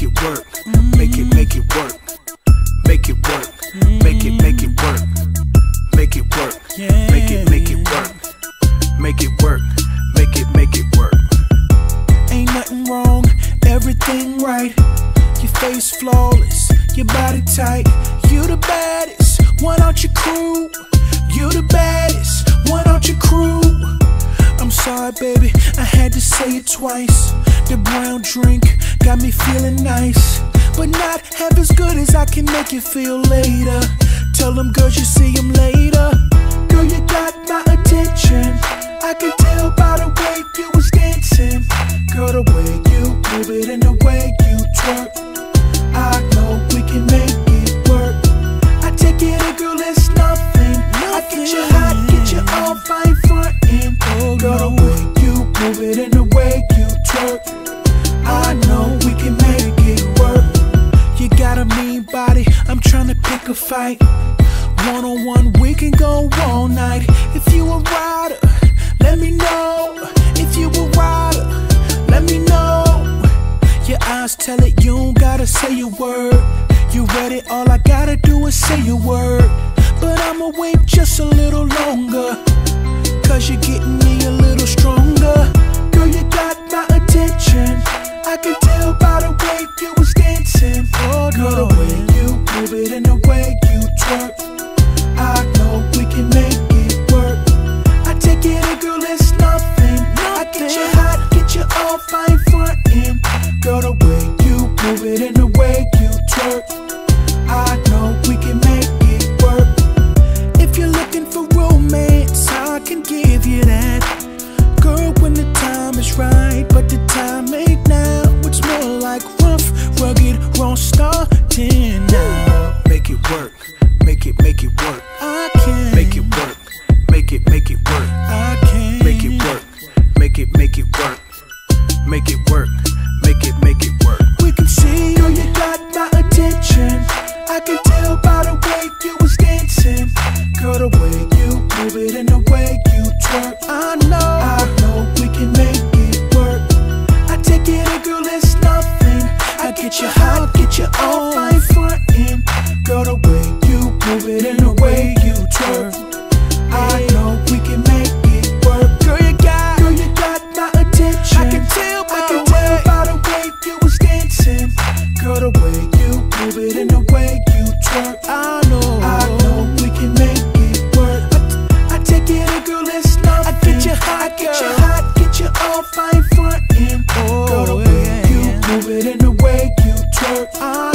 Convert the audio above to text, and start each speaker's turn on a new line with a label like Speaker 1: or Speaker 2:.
Speaker 1: work, make it, make it work, make it work,
Speaker 2: make it, make it work,
Speaker 1: make it work, make it, make it
Speaker 2: work,
Speaker 1: make it work, make
Speaker 2: it, make it work.
Speaker 1: Ain't nothing wrong, everything right. Your face flawless, your body tight. You the baddest, one out your crew. You the baddest, one out your crew. I'm sorry, baby, I had to say it twice. The brown drink got me feeling nice, but not half as good as I can make you feel later. Tell them girls you see them later. Girl, you got my attention. I can tell by the way you was dancing. Girl, the way you move it and pick a fight. One on one, we can go all night. If you a rider, let me know. If you a rider, let me know. Your eyes tell it, you don't gotta say a word. You read it, all I gotta do is say a word. But I'ma wait just a little longer. Cause you're getting me a little stronger. Girl, you got my attention. I can tell by the way you was dancing. Oh, girl, the way move it and the way you twerk. I know we can make it work. I take it, a girl, it's nothing. I get you hot, get you all fine frontin'. Girl, the way you move it and the way you twerk. I know we can make it work. If you're looking for romance, I can give you that. Girl, when the time is right, but the time ain't now. It's more like rough, rugged, raw starting now. Make it work, make it, make it work, I can. Make it work, make it, make it work, I can. Make it work, make it, make it work, make it work, make it, make it work. We can see, girl, you got my attention. I can tell by the way you was dancing. Girl, the way you move it and the way you twerk. Girl, the way you move it and the way you twerk,
Speaker 2: I know. I know
Speaker 1: we can make it work. I, I take it, in, girl, it's nothing. I get you hot, I get you hot, get you all I ain't and Oh, girl, the way oh, yeah, you move it and the way you twerk, I